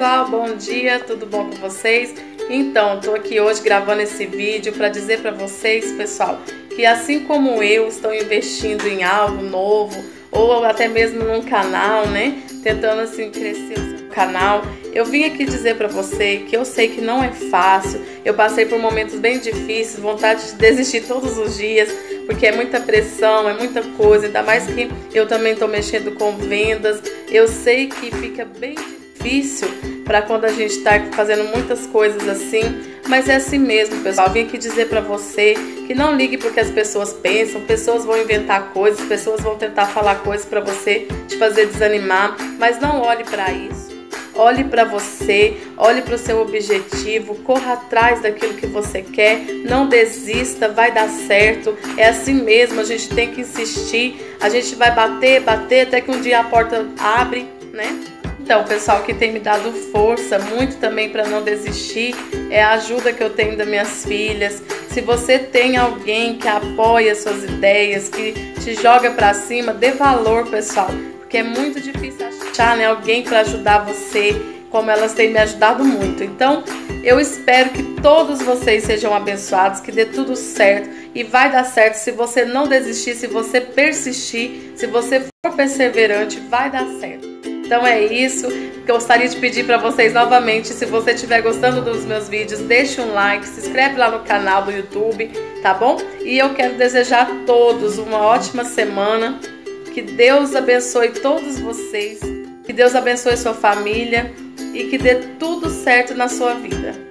Pessoal, bom dia, tudo bom com vocês? Então, estou aqui hoje gravando esse vídeo para dizer para vocês, pessoal, que assim como eu estou investindo em algo novo ou até mesmo num canal, né, tentando assim crescer o seu canal, eu vim aqui dizer para você que eu sei que não é fácil. Eu passei por momentos bem difíceis, vontade de desistir todos os dias, porque é muita pressão, é muita coisa, ainda mais que eu também estou mexendo com vendas. Eu sei que fica bem difícil difícil para quando a gente está fazendo muitas coisas assim, mas é assim mesmo, pessoal. Vim aqui dizer para você que não ligue porque as pessoas pensam, pessoas vão inventar coisas, pessoas vão tentar falar coisas para você te fazer desanimar, mas não olhe para isso. Olhe para você, olhe para o seu objetivo, corra atrás daquilo que você quer, não desista, vai dar certo. É assim mesmo, a gente tem que insistir, a gente vai bater, bater até que um dia a porta abre, né? Então, pessoal que tem me dado força muito também para não desistir é a ajuda que eu tenho das minhas filhas. Se você tem alguém que apoia suas ideias, que te joga para cima, dê valor, pessoal, porque é muito difícil achar né, alguém para ajudar você, como elas têm me ajudado muito. Então, eu espero que todos vocês sejam abençoados, que dê tudo certo e vai dar certo se você não desistir, se você persistir, se você for perseverante, vai dar certo. Então é isso. Gostaria de pedir para vocês novamente, se você estiver gostando dos meus vídeos, deixe um like, se inscreve lá no canal do YouTube, tá bom? E eu quero desejar a todos uma ótima semana. Que Deus abençoe todos vocês. Que Deus abençoe sua família e que dê tudo certo na sua vida.